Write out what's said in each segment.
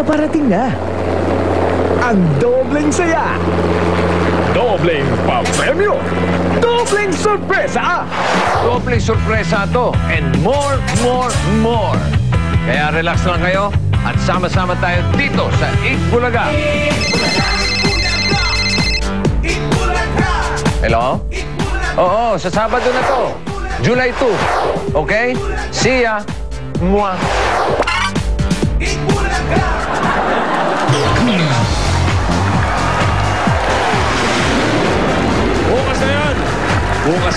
Paparating na. Ang dobleng saya. Dobleng pa-premyo. Dobleng sorpresa. Doble sorpresa to. And more, more, more. Kaya relax lang kayo at sama-sama tayo dito sa Itbulaga. Hello? Oo, sa Sabado na to. July 2. Okay? See ya. Mwah.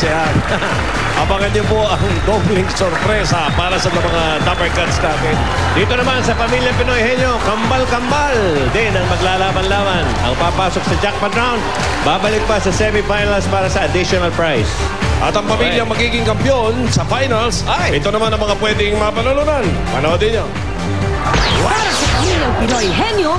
Yan. Abangan niyo po ang dobleng sorpresa para sa mga Dapper Cats natin. Dito naman sa Pamilya Pinoy Henyo, kambal-kambal din ang maglalaban-laban. Ang papasok sa jackpot round, babalik pa sa semifinals para sa additional prize. At ang pamilya magiging kampiyon sa finals, ay, ito naman ang mga pwedeng mapanalunan. Panoodin niyo. Para sa Pamilyang Pinoy Henyo,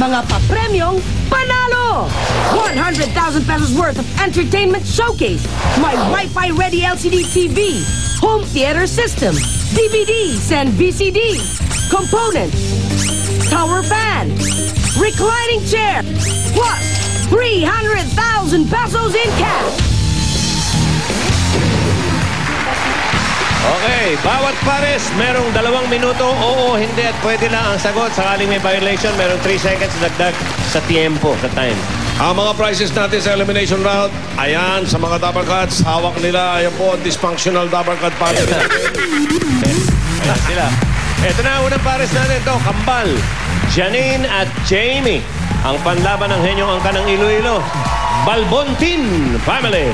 mga papremyong panalo! 100,000 pesos worth of entertainment showcase, my Wi-Fi ready LCD TV, home theater system, DVDs and VCDs, components, tower fan, reclining chair, plus 300,000 pesos in cash. Okay, bawat pares merong dalawang minuto, oo, hindi at pwede na ang sagot. Sakaling may violation, merong 3 seconds dagdag sa tiempo, sa time. Ang mga prizes natin sa elimination round, ayan, sa mga Dapper Cats, hawak nila, ayan po, dysfunctional Dapper Cat family. ayan sila. Ito na, unang pares natin to, Kambal, Janine at Jamie. Ang panlaban ng henyong angka ng Iloilo, Balbontin Family.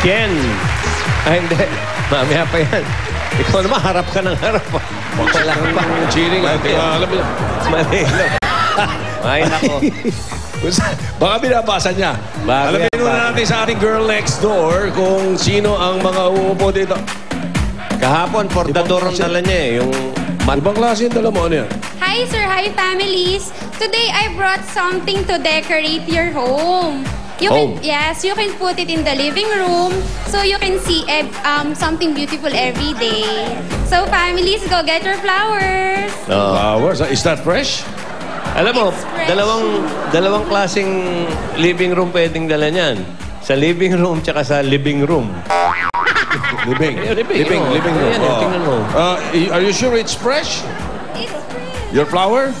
Yan. Ay, hindi. Mamaya pa yan. Ikaw naman, harap ka ng harap. Wala pa. Cheering, ah, di ba? Alam mo, Manilo. Ay, nako. baka binabasa niya. Baka Alamin muna natin sa ating girl next door kung sino ang mga uupo dito. Kahapon, portador ang dala niya eh. Yung Ibang klase yung dala mo, ano yan? Hi, sir. Hi, families. Today, I brought something to decorate your home. You Home. can yes, you can put it in the living room so you can see um something beautiful every day. So families, go get your flowers. Oh. Flowers. Is that fresh? Alam mo, dalawang dalawang klaseng living room pwedeng dala niyan. Sa living room tsaka sa living room. Living. Ayun, living. Living, Oo. living room. Ayan, Oh. tingnan mo. Uh, are you sure it's fresh? It's fresh. Your flower?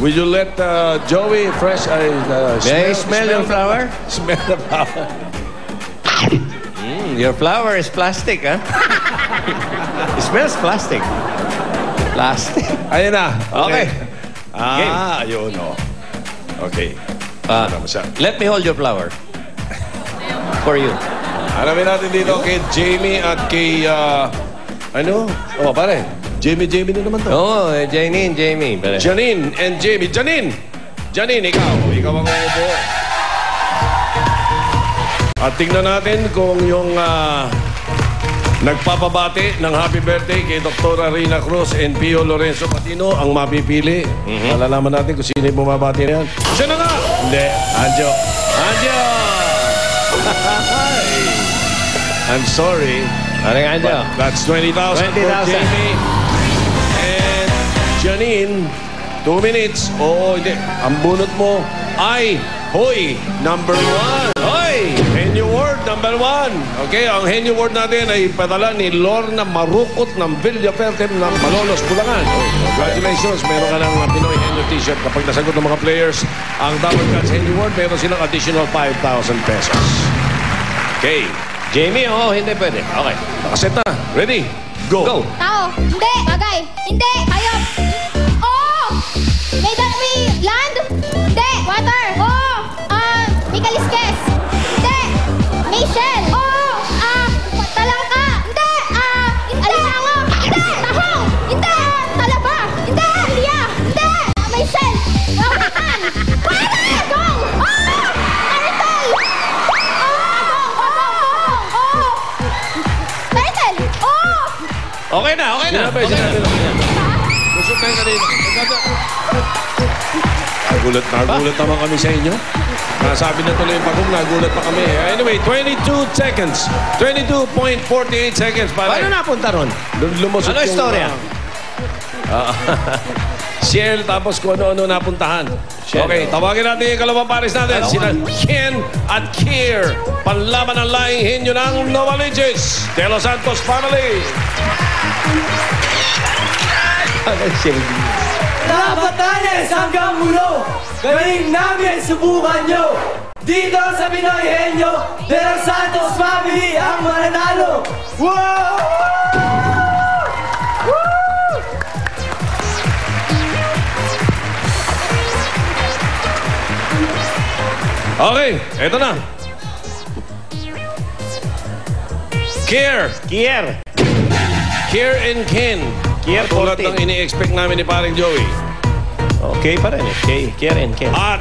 Will you let uh, Joey fresh uh, uh, May I smell your flower? Smell the flower. Mm, your flower is plastic, ha? It smells plastic. Plastic. Ayun na. Okay. Ah, yun, oh. Okay. Siya? let me hold your flower. For you. Alamin natin dito kay Jamie at kay... Uh, ano? Oh, pare. Jamie, Jamie na naman to. Oo, oh, Janine, Jamie. Pare. Janine and Jamie. Janine! Janine, ikaw. Ikaw ang uupo. At tingnan natin kung yung ah, nagpapabati ng happy birthday kay Dr. Rina Cruz and Pio Lorenzo Patino ang mapipili. Malalaman natin kung sino yung bumabati na yan. Siya na nga! Hindi. Anjo. Anjo! I'm sorry. Ano nga dyan? That's 20,000 for 20,000. Jamie. Janine, two minutes. Oo, hindi. Ang bunot mo ay Hoy, number one. Hoy! Henyo word, number one. Okay, ang henyo word natin ay padala ni Lorna Marukot ng Villaferte ng Malolos, Bulacan. Congratulations, meron ka ng Pinoy Henyo t-shirt. Kapag nasagot ng mga players ang Double Cuts Henyo word, meron silang additional 5,000 pesos. Okay, Jamie, oo, hindi pwede. Okay. nakaset na. Ready? Go. Go. Tao. Hindi. Bagay. Hindi. Hayop. Land? Hindi. Water? Oo. Um, ah, Mikaliskes? Hindi. Michelle? Oo. Ah, talangka? Hindi. Ah, alimango? Hindi. Tahong? Hindi. Talaba? Hindi. Liya? Hindi. Ah, Michelle? Wawakan? Wawakan! Gong? Oo. Maritel? Oo. Patong, patong, patong. Oo. Maritel? Oo. Okay na, okay na. Okay na. Sinabi, sinabi. Gusto tayo kanina. Nagulat, nagulat naman kami sa inyo. Nasabi na tuloy yung pagong, nagulat pa kami. Anyway, 22 seconds. 22.48 seconds. Pare. Paano napunta ron? Lum- Lumusot Ano yung, istorya? ah, Shell, tapos kung ano-ano napuntahan. Okay, tawagin natin yung kalawang pares natin. Sila Ken at Kier. Panlaban ang laing henyo ng Novaliches. De Los Santos family. Napatanes hanggang mulo Galing namin, subukan nyo Dito sa Pinoy Henyo De Los Santos Family ang mananalo Wow! Okay, eto na. Kier. Kier. Kier and Ken. Kier Tulad 14. ng ini-expect namin ni paring Joey. Okay pa rin eh. K, Kier and Ken. At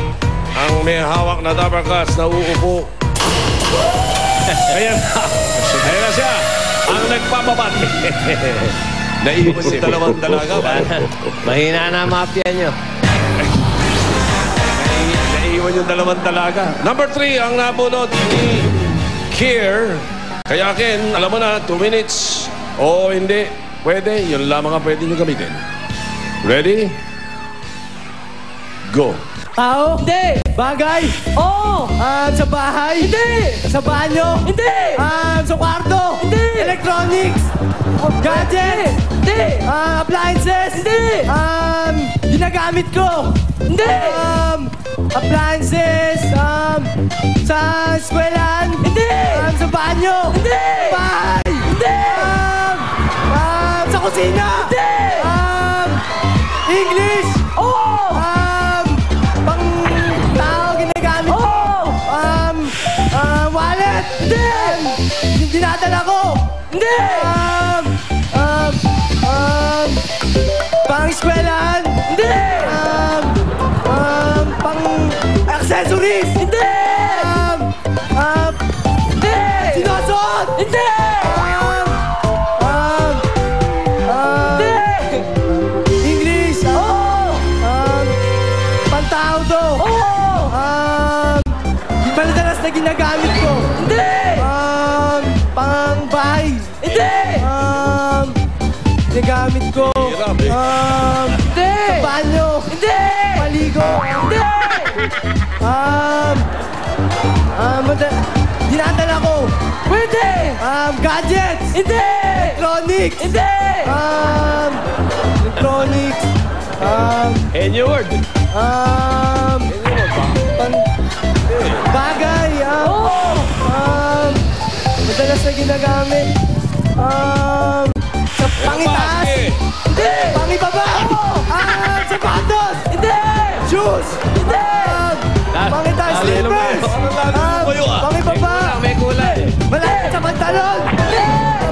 ang may hawak na cuts na uupo. Ayan na. Ayan na siya. Ang nagpapabati. Naiwan yung dalawang dalaga. Mahina na ang mafia nyo. Nai- Naiwan yung dalawang dalaga. Number three, ang nabunot ni Kier. Kaya Ken, alam mo na, two minutes. O hindi, pwede. Yun lamang ang pwede nyo gamitin. Ready? Go. Tao? Hindi! Bagay? Oo! Ah, sa bahay? Hindi! Sa banyo? Hindi! Ah, sa kwarto? Hindi! Electronics? Gadget? Hindi! Ah, appliances? Hindi! Um, ginagamit ko? Hindi! Um, appliances? Um, sa eskwelahan? Hindi! Um, sa banyo? Hindi! Bahay? Hindi! Sa kusina? Hindi! Um, English? Oo! Um, pang tao ginagamit ko? Oo! Um, um, wallet? Hindi! Um, dinadala ko? Hindi! Um, um, um, pang eskwelahan? Hindi! Um, um, pang accessories? Hindi! Ginagamit ko? Hirap eh. Um, hindi! Sa banyo? Hindi! Paligo? Hindi! Um, um, dinadala ko? Pwede! Um, gadgets? Hindi! Electronics? Hindi! Um, electronics? Um, Henyo word. Um, pan, bagay, um, um, madalas na ginagamit, um, shoes, hindi, um, pangitaas, slippers, pangibaba, May kulang. malapit sa pantalon, hindi,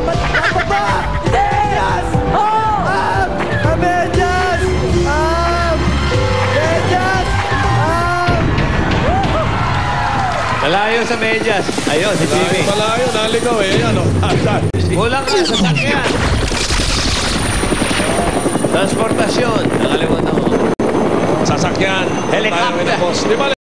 pangibaba, hindi, yes, oh, um, medyas, um, medyas, um, Malayo sa medyas. Ayun, si Jimmy. Malayo, naligaw eh. Ano? Kulang ka sa sakyan. Transportasyon. Nakalimutan mo. και.